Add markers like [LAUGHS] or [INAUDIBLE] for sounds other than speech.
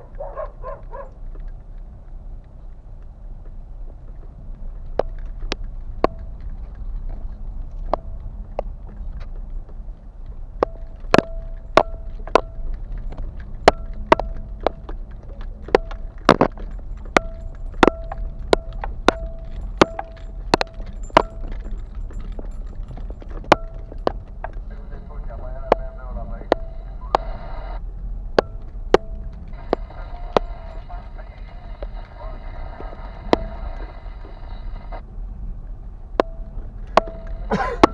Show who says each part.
Speaker 1: Oh, my God. you [LAUGHS]